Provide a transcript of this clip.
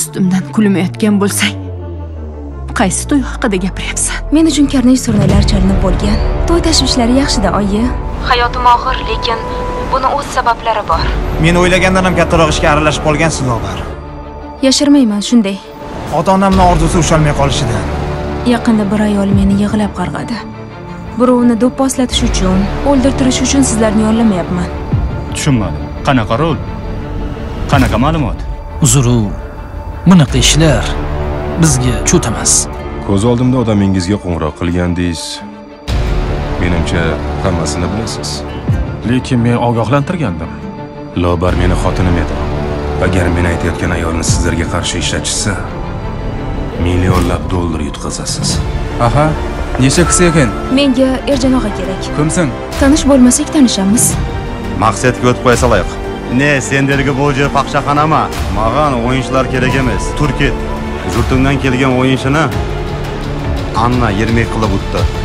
ustimdan kulmayotgan bo'lsang qaysi to'y haqida gapiryapsan? Men uchun karnay surnaylar chalinib bo'lgan to'y tashvishlari yaxshida oyi. Hayotim og'ir lekin buni o'z sabablari bor. Men o'ylagandan ham kattaroq ishga aralashib qolgansiz lobar yashirmayman shunday. Ota onamni orzusi ushalmay qolishidan. Yaqinda bir ayol meni yig'lab qarg'adi. Birovni do'pposlatish uchun o'ldirtirish uchun sizlarni yollamayapman. Tushunmadim. Qanaqa rol? Qanaqa ma'lumot? Uzru bunaqa ishlar. Bizga cho't emas. Ko'z oldimda odamingizga qo'ng'iroq qilgandingiz menimcha hammasini bilasiz. Lekin men ogohlantirgandim. Lobar meni xotinim edi. Agar men aytayotgan ayolni sizlarga qarshi ishlatishsa millionlab dollar yutqazasiz. Aha necha kishi ekan? Menga erjon og'a kerak. Kimsan tanish bo'lmasak tanishamiz. Maqsadga o'tib qo'ya не сендерге бұл жер пақшахана ма маған ойыншылар керек емес Түркет, жұртыңнан келген ойыншыны анна ермек қылып ұтты